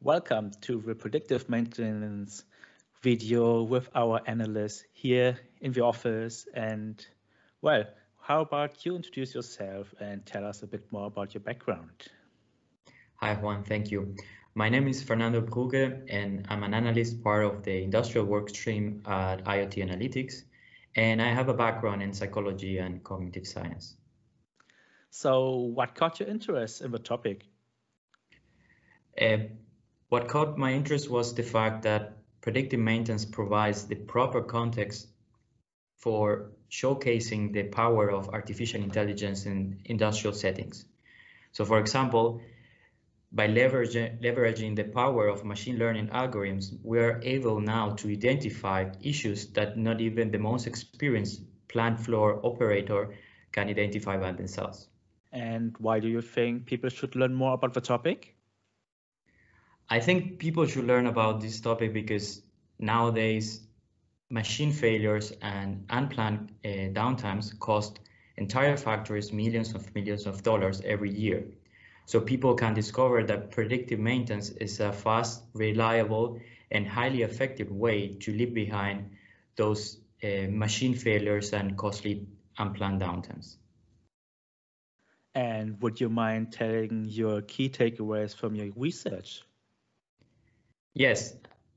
Welcome to the predictive maintenance video with our analyst here in the office. And well, how about you introduce yourself and tell us a bit more about your background? Hi, Juan. Thank you. My name is Fernando Brügge, and I'm an analyst part of the industrial workstream at IoT Analytics. And I have a background in psychology and cognitive science. So, what caught your interest in the topic? Uh, what caught my interest was the fact that predictive maintenance provides the proper context for showcasing the power of artificial intelligence in industrial settings. So for example, by leveraging, leveraging the power of machine learning algorithms, we are able now to identify issues that not even the most experienced plant floor operator can identify by themselves. And why do you think people should learn more about the topic? I think people should learn about this topic because nowadays machine failures and unplanned uh, downtimes cost entire factories millions of millions of dollars every year. So people can discover that predictive maintenance is a fast, reliable, and highly effective way to leave behind those uh, machine failures and costly unplanned downtimes. And would you mind telling your key takeaways from your research? Yes,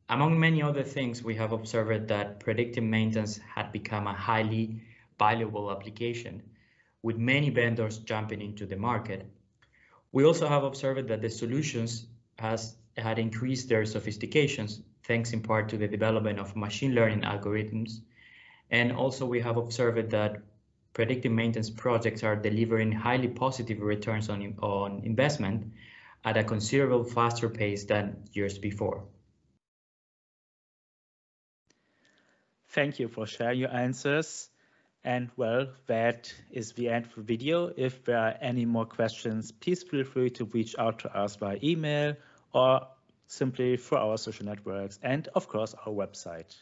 among many other things, we have observed that predictive maintenance had become a highly valuable application, with many vendors jumping into the market. We also have observed that the solutions has had increased their sophistications, thanks in part to the development of machine learning algorithms. And also we have observed that predictive maintenance projects are delivering highly positive returns on, on investment at a considerable faster pace than years before. Thank you for sharing your answers. And well, that is the end of the video. If there are any more questions, please feel free to reach out to us by email or simply through our social networks and of course our website.